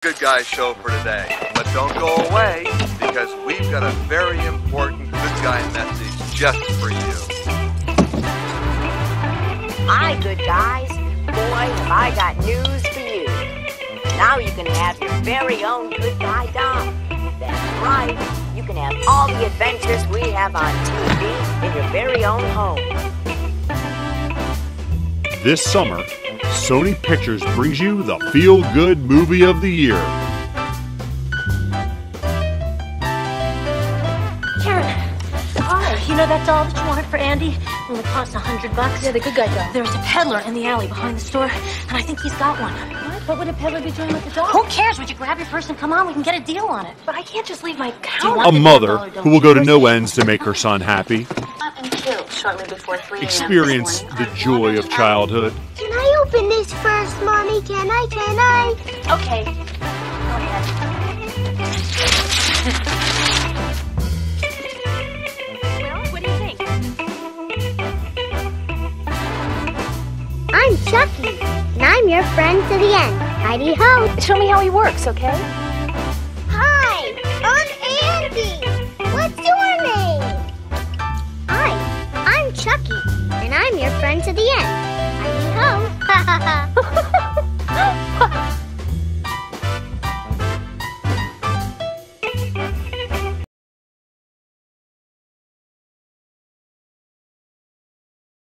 Good Guy show for today. But don't go away because we've got a very important Good Guy message just for you. Hi, good guys. Boy, have I got news for you. Now you can have your very own Good Guy doll. That's right. You can have all the adventures we have on TV in your very own home. This summer, Sony Pictures brings you the feel good movie of the year. Karen, hi. You know that doll that you wanted for Andy? It only cost a hundred bucks. Yeah, the good guy doll. There's a peddler in the alley behind the store, and I think he's got one. What? What would a peddler be doing with the doll? Who cares? Would you grab your purse and come on? We can get a deal on it. But I can't just leave my Do you want A mother $10 who will go to no ends to make her son happy. and shortly before 3 Experience the joy of childhood open this first, Mommy. Can I? Can I? Okay. I'm Chucky, and I'm your friend to the end. Heidi ho! Show me how he works, okay? Hi, I'm Andy. What's your name? Hi, I'm Chucky, and I'm your friend to the end.